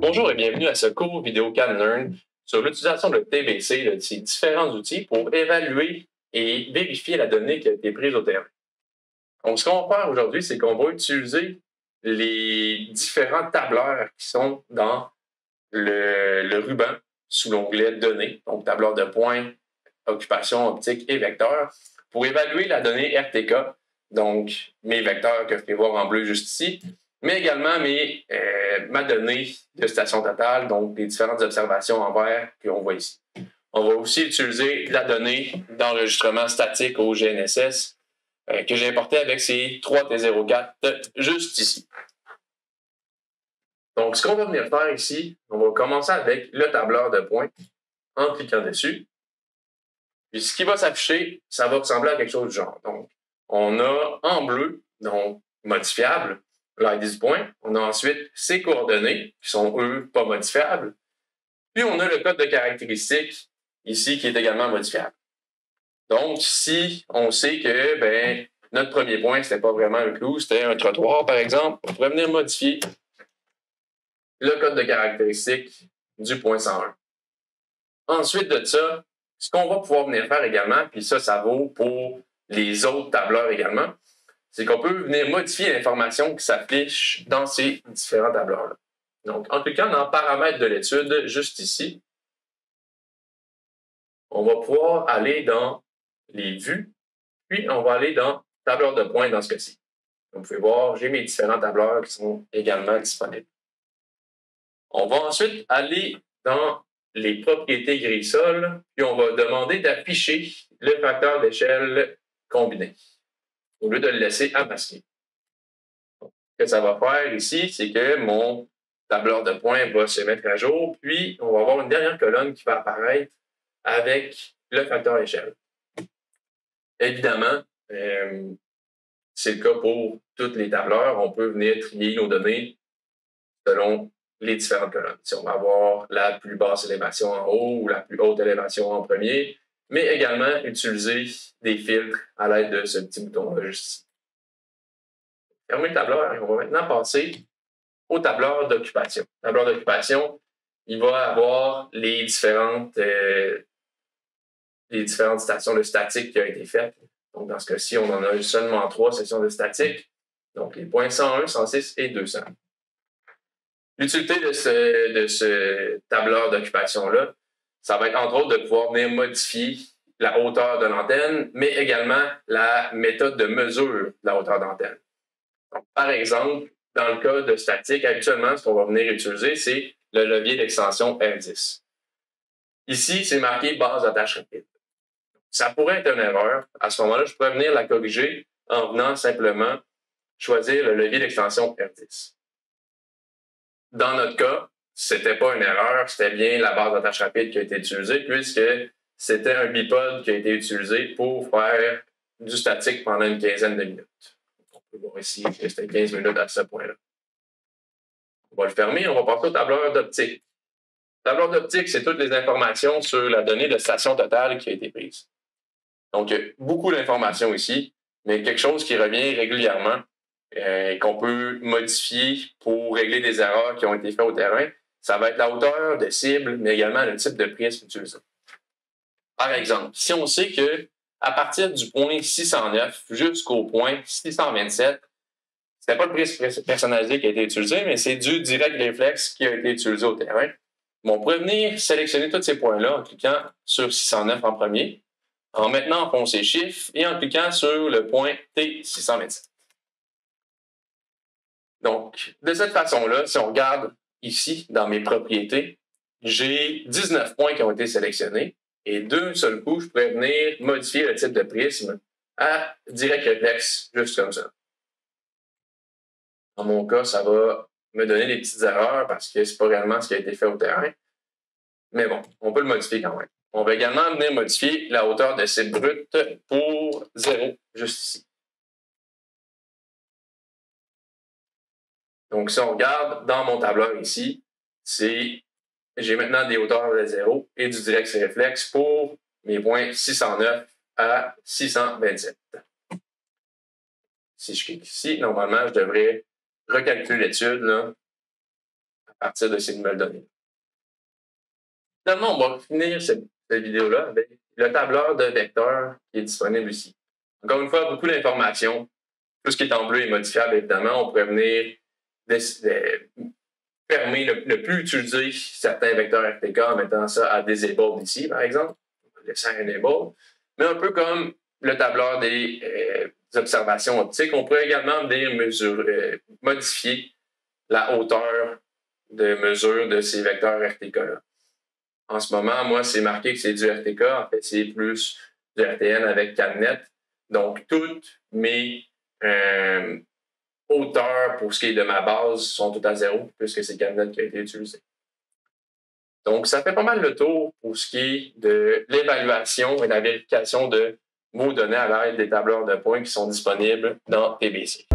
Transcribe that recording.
Bonjour et bienvenue à ce cours vidéo CanLearn sur l'utilisation de TBC, de ces différents outils pour évaluer et vérifier la donnée qui a été prise au terrain. Donc, ce qu'on va faire aujourd'hui, c'est qu'on va utiliser les différents tableurs qui sont dans le, ruban sous l'onglet Données, donc tableur de points, occupation optique et vecteur, pour évaluer la donnée RTK, donc mes vecteurs que je peux voir en bleu juste ici, mais également mes, euh, ma donnée de station totale, donc les différentes observations en vert qu'on voit ici. On va aussi utiliser la donnée d'enregistrement statique au GNSS euh, que j'ai importé avec ces 3T04 juste ici. Donc, ce qu'on va venir faire ici, on va commencer avec le tableur de points en cliquant dessus. Puis ce qui va s'afficher, ça va ressembler à quelque chose du genre. Donc, on a en bleu, donc modifiable, point. On a ensuite ses coordonnées, qui sont, eux, pas modifiables. Puis, on a le code de caractéristiques, ici, qui est également modifiable. Donc, si on sait que ben, notre premier point, ce n'était pas vraiment un clou, c'était un trottoir, par exemple, on pourrait venir modifier le code de caractéristiques du point 101. Ensuite de ça, ce qu'on va pouvoir venir faire également, puis ça, ça vaut pour les autres tableurs également, c'est qu'on peut venir modifier l'information qui s'affiche dans ces différents tableurs-là. Donc, en cliquant dans Paramètres de l'étude, juste ici, on va pouvoir aller dans les vues, puis on va aller dans tableur de points dans ce cas-ci. Vous pouvez voir, j'ai mes différents tableurs qui sont également disponibles. On va ensuite aller dans les propriétés gris-sol, puis on va demander d'afficher le facteur d'échelle combiné au lieu de le laisser à masquer. Ce que ça va faire ici, c'est que mon tableur de points va se mettre à jour, puis on va avoir une dernière colonne qui va apparaître avec le facteur échelle. Évidemment, euh, c'est le cas pour tous les tableurs. On peut venir trier nos données selon les différentes colonnes. Si on va avoir la plus basse élévation en haut ou la plus haute élévation en premier, mais également utiliser des filtres à l'aide de ce petit bouton-là juste ici. Fermez le tableur et on va maintenant passer au tableur d'occupation. Le tableur d'occupation, il va avoir les différentes, euh, les différentes stations de statique qui ont été faites. Donc, dans ce cas-ci, on en a seulement trois sections de statique. Donc, les points 101, 106 et 200. L'utilité de ce, de ce tableur d'occupation-là, ça va être entre autres de pouvoir venir modifier la hauteur de l'antenne, mais également la méthode de mesure de la hauteur d'antenne. Par exemple, dans le cas de statique, habituellement, ce qu'on va venir utiliser, c'est le levier d'extension R10. Ici, c'est marqué base d'attache rapide. Ça pourrait être une erreur. À ce moment-là, je pourrais venir la corriger en venant simplement choisir le levier d'extension R10. Dans notre cas, c'était pas une erreur, c'était bien la base d'attache rapide qui a été utilisée, puisque c'était un bipod qui a été utilisé pour faire du statique pendant une quinzaine de minutes. On peut voir ici que c'était 15 minutes à ce point-là. On va le fermer, on va passer au tableur d'optique. Le tableur d'optique, c'est toutes les informations sur la donnée de station totale qui a été prise. Donc, il y a beaucoup d'informations ici, mais quelque chose qui revient régulièrement, euh, qu'on peut modifier pour régler des erreurs qui ont été faites au terrain. Ça va être la hauteur de cible, mais également le type de prisme utilisé. Par exemple, si on sait que à partir du point 609 jusqu'au point 627, ce n'est pas le prisme personnalisé qui a été utilisé, mais c'est du direct réflexe qui a été utilisé au terrain. on pourrait venir sélectionner tous ces points-là en cliquant sur 609 en premier, en maintenant en ces chiffres et en cliquant sur le point T627. Donc, de cette façon-là, si on regarde ici dans mes propriétés, j'ai 19 points qui ont été sélectionnés et d'un seul coup, je pourrais venir modifier le type de prisme à direct réflexe, juste comme ça. Dans mon cas, ça va me donner des petites erreurs parce que c'est pas réellement ce qui a été fait au terrain. Mais bon, on peut le modifier quand même. On va également venir modifier la hauteur de cible brute pour 0, juste ici. Donc, si on regarde dans mon tableur ici, c'est j'ai maintenant des hauteurs de 0 et du direct réflexe pour mes points 609 à 627. Si je clique ici, normalement, je devrais recalculer l'étude partir de ces nouvelles données. Finalement, on va finir cette, vidéo-là avec le tableur de vecteurs qui est disponible ici. Encore une fois, beaucoup d'informations. Tout ce qui est en bleu est modifiable, évidemment. On pourrait venir fermer, ne, plus utiliser certains vecteurs RTK en mettant ça à disable ici, par exemple. Laisser enable. Mais un peu comme le tableur des, euh, observations optiques, on pourrait également venir euh, modifier la hauteur de mesure de ces vecteurs RTK-là. En ce moment, moi, c'est marqué que c'est du RTK. En fait, c'est plus du RTN avec CANNET. Donc, toutes mes euh, hauteurs pour ce qui est de ma base sont toutes à zéro, puisque c'est CANNET qui a été utilisé. Donc, ça fait pas mal le tour pour ce qui est de l'évaluation et la vérification de mots donnés à l'aide des tableurs de points qui sont disponibles dans TBC.